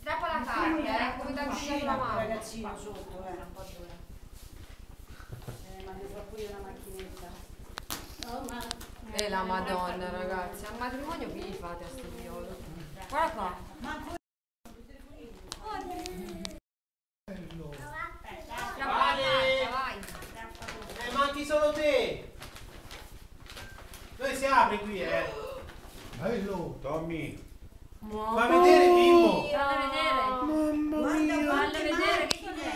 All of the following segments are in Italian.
Strappa la carta, eh, come da cucina la mamma. ragazzino sotto, eh. Un po' dura. Eh, ma devo pure una macchinetta. E la madonna ragazzi, al matrimonio che gli fate a sto figliolo? Guarda qua. Strappa la carta, vai. Eh, manchi solo te! Dove si apre qui, eh? Bello. Tommy, Ma vedere Mimmo! Falla vedere. Mamma mia. Falla vedere che cos'è.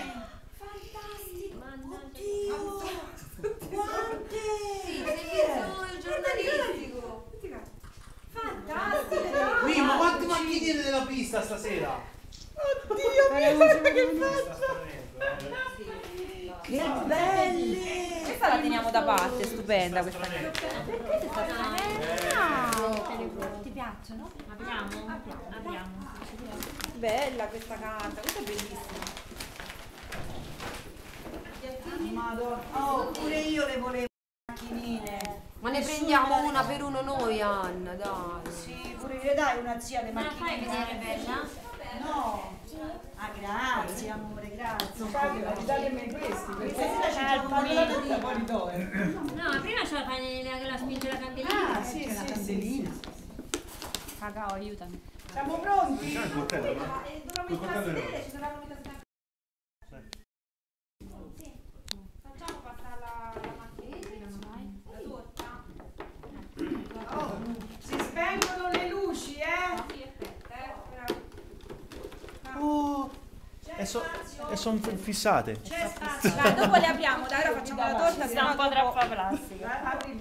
Quante! Sì, servizio giornalistico. Fantastiche! Mimmo, quante macchinine della pista stasera? Che belle! Questa la teniamo da parte, stupenda questa. Ti piacciono? Apriamo? Apriamo. Bella questa carta, questa è bellissima. Madonna. Oh, pure io le volevo macchinine. Ma ne prendiamo una per uno noi, Anna, dai. Sì, pure io dai una zia le Me la fai macchinine. vedere bella? No. Ah, grazie amore, grazie. Datemi questi, perché Stasera c'è il panino tutta poi do, eh. No, prima c'è la panellina che la spinge la candelina. Ah, sì, sì, sì. Cacao, aiutami. Siamo pronti? c'è il coltello, no? Il coltello è rotto. Facciamo passare la, la macchinetta, la torta. Oh, si spengono le luci, eh? Sì, aspetta, eh. Oh, e, so- e sono fissate. C'è spazio. Dai, dopo le apriamo, dai, ora facciamo la torta, Sta un po' troppa plastica. Apri